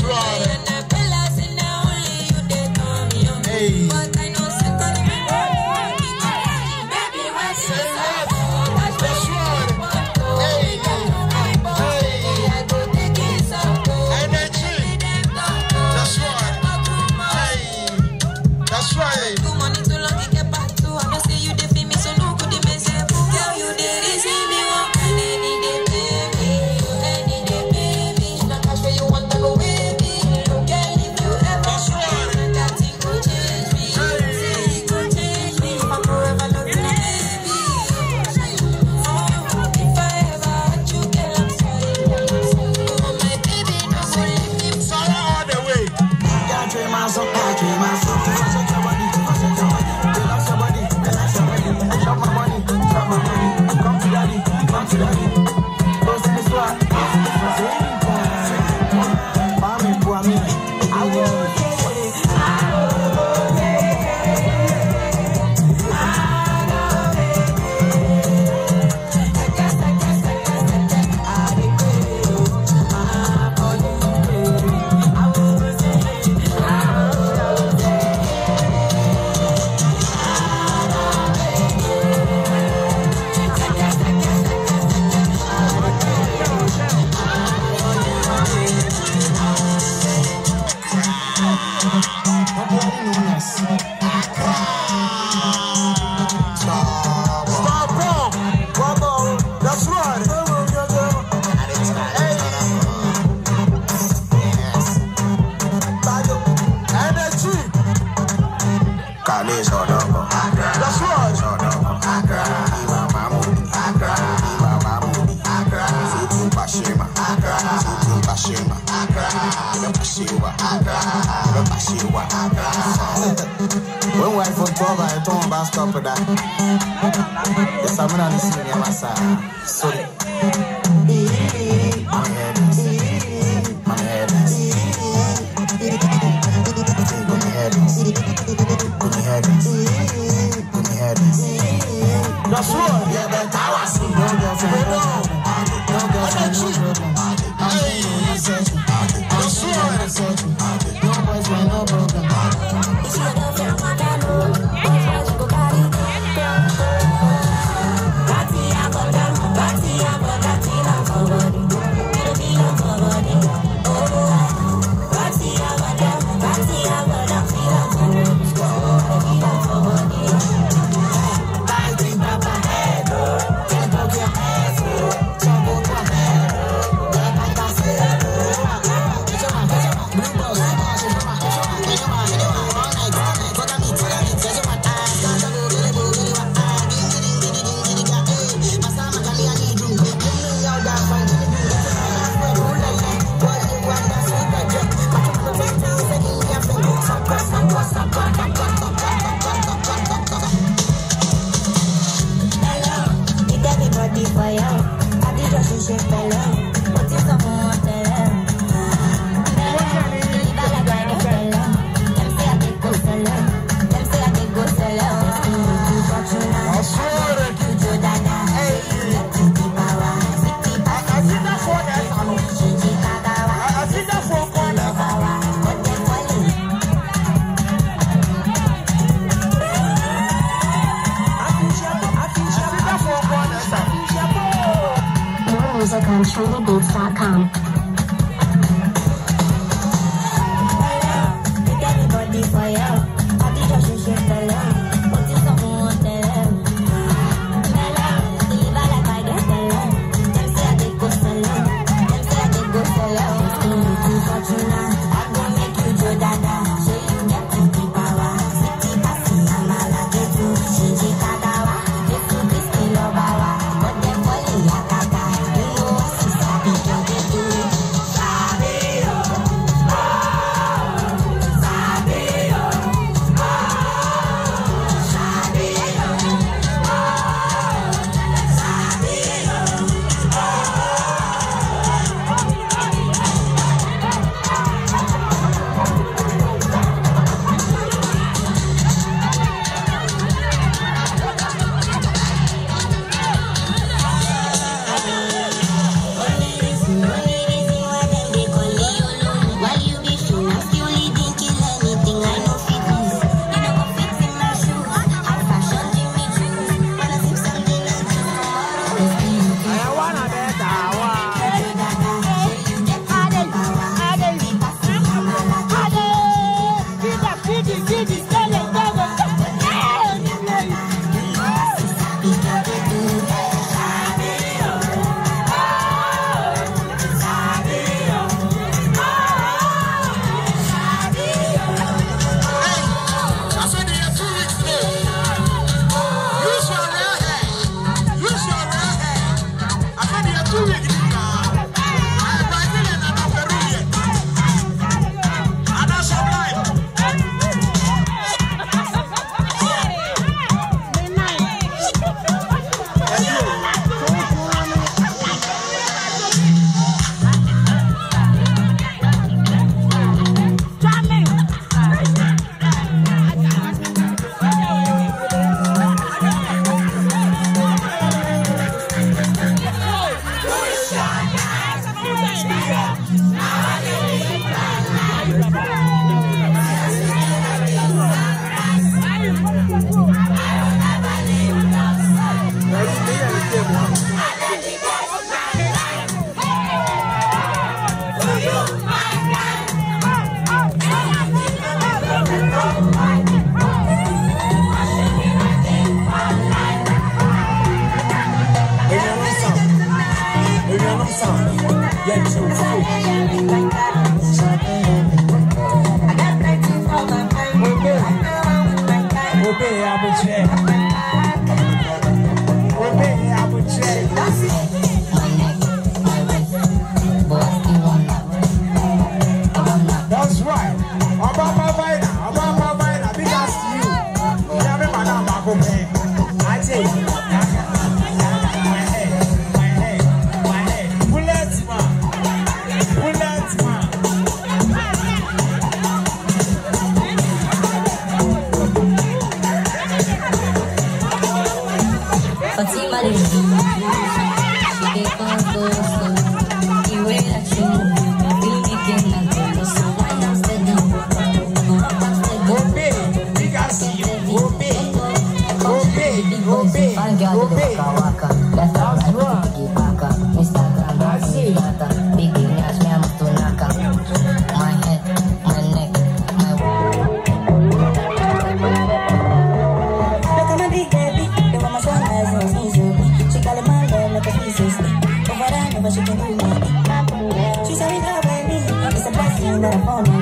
That's Star When wife on I don't bus stop with that. Salmon and the sea near my side. Sorry. My head is. My head is. Go my head is. Go my head is. Go my head is. That's right. Yeah, but I was no no on. Blessing that I